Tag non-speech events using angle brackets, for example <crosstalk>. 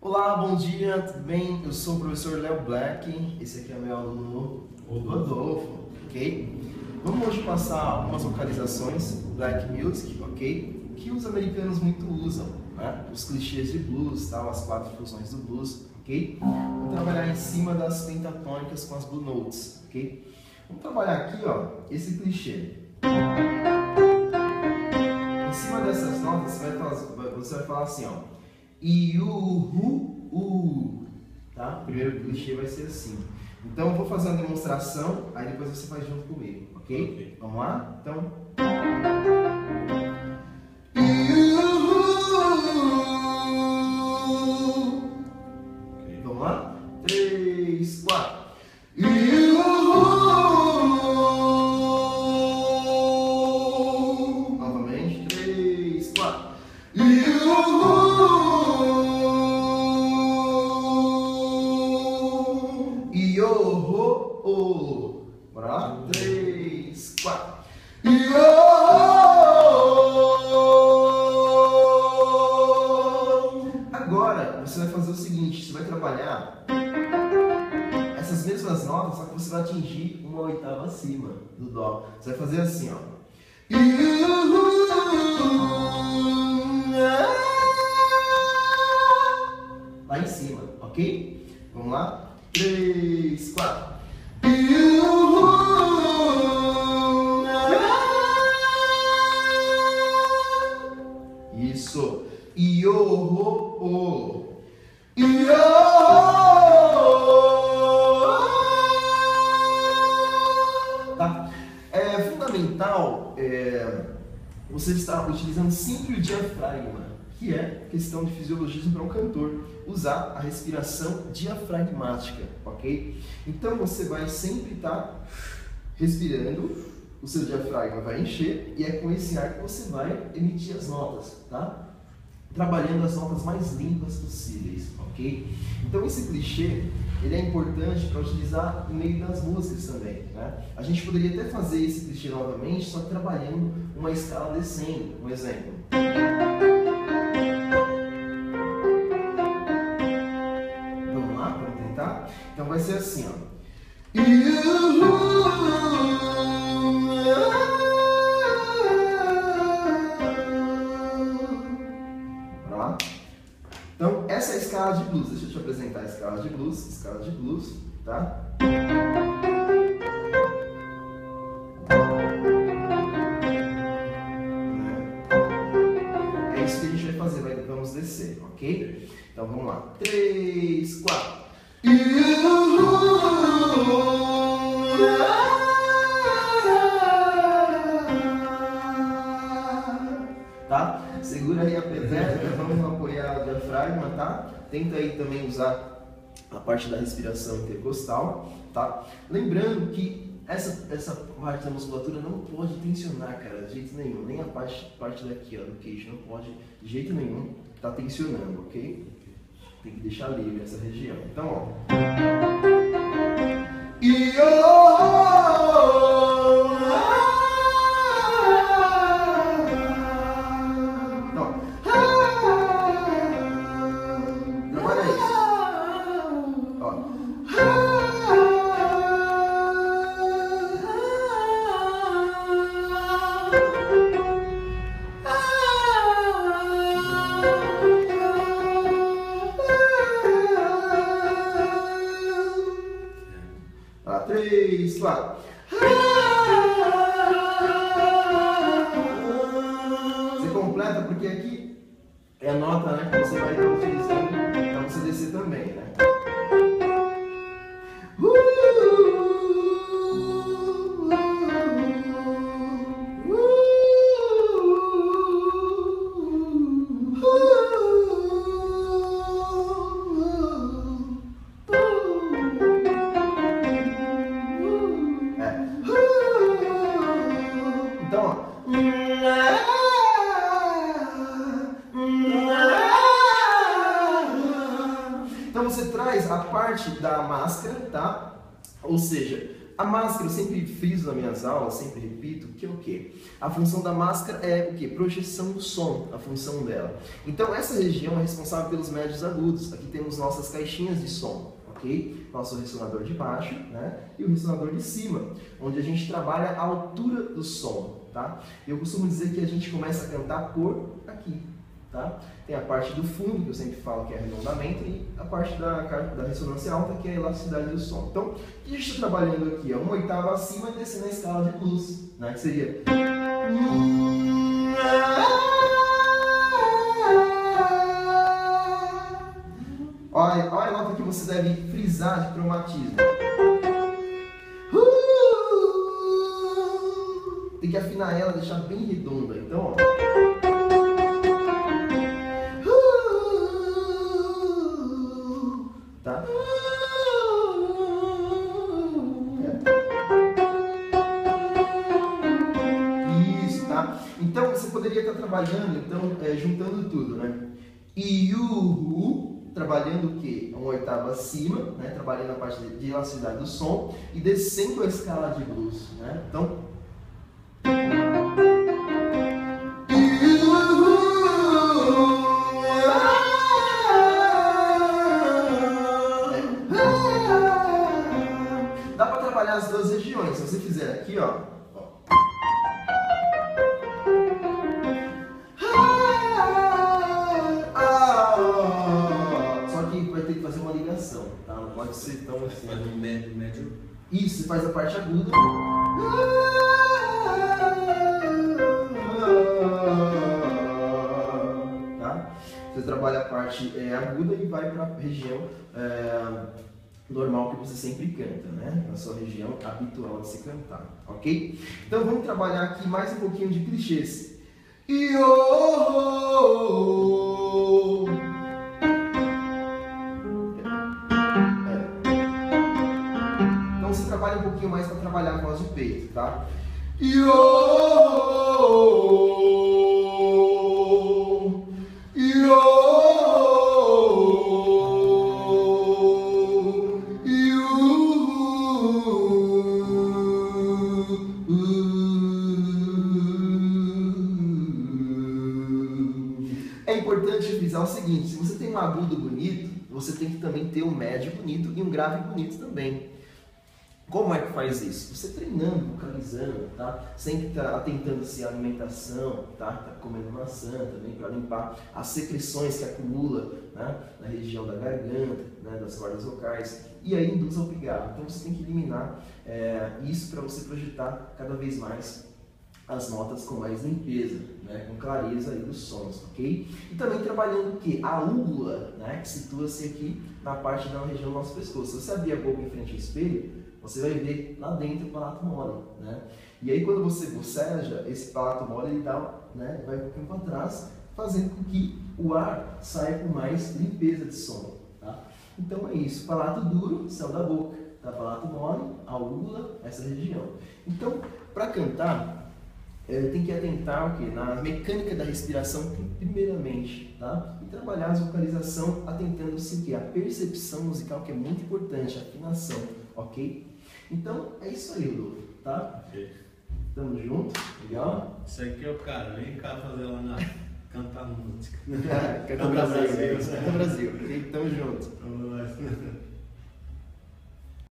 Olá, bom dia, tudo bem? Eu sou o professor Léo Black, esse aqui é meu aluno Rodolfo, ok? Vamos hoje passar algumas localizações Black Music, ok? Que os americanos muito usam, né? Os clichês de blues, tal, as quatro fusões do blues, ok? Vamos trabalhar em cima das pentatônicas com as blue notes, ok? Vamos trabalhar aqui, ó, esse clichê. Em cima dessas notas, você vai falar, você vai falar assim, ó. I, U. Tá? Primeiro clichê vai ser assim. Então, eu vou fazer uma demonstração, aí depois você faz junto comigo, ok? Ok. Vamos lá? Então... Ok. Vamos lá? Três, quatro. Bora lá? Três, quatro. Agora, você vai fazer o seguinte, você vai trabalhar essas mesmas notas, só que você vai atingir uma oitava acima do Dó. Você vai fazer assim, ó. Lá em cima, ok? Vamos lá? Três, quatro. Você estar utilizando sempre o diafragma, que é questão de fisiologismo para um cantor, usar a respiração diafragmática, ok? Então você vai sempre estar respirando, o seu diafragma vai encher e é com esse ar que você vai emitir as notas, tá? Trabalhando as notas mais limpas possíveis, ok? Então esse clichê ele é importante para utilizar no meio das músicas também, né? A gente poderia até fazer esse clichê novamente, só que trabalhando uma escala descendo, um exemplo. Vamos lá, vamos tentar? Então vai ser assim, ó. Essa é a escala de blues. Deixa eu te apresentar a escala de blues. Escala de blues, tá? É isso que a gente vai fazer, vai, vamos descer, ok? Então vamos lá. Três, quatro. Tá? Segura aí a peteca, vamos o diafragma, tá? Tenta aí também usar a parte da respiração intercostal, tá? Lembrando que essa, essa parte da musculatura não pode tensionar, cara, de jeito nenhum. Nem a parte, parte daqui, ó, do queixo, não pode de jeito nenhum tá tensionando, ok? Tem que deixar livre essa região. Então, ó. É a nota né, que você vai estar utilizando traz a parte da máscara, tá? Ou seja, A máscara, eu sempre friso nas minhas aulas, sempre repito, que é o quê? A função da máscara é o quê? Projeção do som, a função dela. Então, essa região é responsável pelos médios agudos. Aqui temos nossas caixinhas de som, ok? Nosso ressonador de baixo né? e o ressonador de cima, onde a gente trabalha a altura do som, tá? Eu costumo dizer que a gente começa a cantar por aqui, Tá? Tem a parte do fundo, que eu sempre falo que é arredondamento, e a parte da, da ressonância alta, que é a elasticidade do som. Então, o que a gente está trabalhando aqui? É uma oitava acima e descendo a escala de blues, né? que seria. Olha, olha a nota que você deve frisar de cromatismo. Tem que afinar ela, deixar bem redonda. Então, ó. Poderia estar trabalhando, então, é, juntando tudo, né? Iuhu, trabalhando o quê? Uma oitava acima, né? Trabalhando a parte de elasticidade do som e descendo a escala de blues, né? Então, trabalhar as duas regiões. Se você fizer aqui, ó, pode ser tão assim. Faz um médio, médio. Isso, faz a parte aguda. Tá? Você trabalha a parte é, aguda e vai para a região é, normal que você sempre canta, né? Na sua região habitual de se cantar, ok? Então vamos trabalhar aqui mais um pouquinho de clichês. Yo! trabalha um pouquinho mais para trabalhar a voz do peito, tá? Yo, É importante frisar o seguinte: se você tem um agudo bonito, você tem que também ter um médio bonito e um grave bonito também. Como é que faz isso? Você treinando, vocalizando, tá? Sempre tá atentando-se à alimentação, tá? Tá comendo maçã também para limpar as secreções que acumula né? na região da garganta, né? das cordas vocais e aí induz ao pigarro. Então você tem que eliminar é, isso para você projetar cada vez mais as notas com mais limpeza, né? com clareza aí dos sons, ok? E também trabalhando o que? A úgula, né? que situa-se aqui na parte da região do nosso pescoço. Se você abrir a boca em frente ao espelho, você vai ver lá dentro o palato mole, né? E aí quando você boceja, esse palato mole ele dá, né, vai um pouquinho para trás, fazendo com que o ar saia com mais limpeza de som, tá? Então é isso, palato duro, céu da boca, tá? Palato mole, a úvula, essa região. Então, para cantar, tem que atentar o quê? Na mecânica da respiração, primeiramente, tá? E trabalhar a vocalização atentando-se o quê? A percepção musical, que é muito importante, a afinação, ok? Então, é isso aí, Rodolfo, tá? Ok. Tamo junto, legal? Isso aqui é o cara, vem cá fazer lá na. cantar música. <laughs> Canta Brasil, Brasil. Canta Brasil, ok? Tamo junto. Vamos lá. <laughs>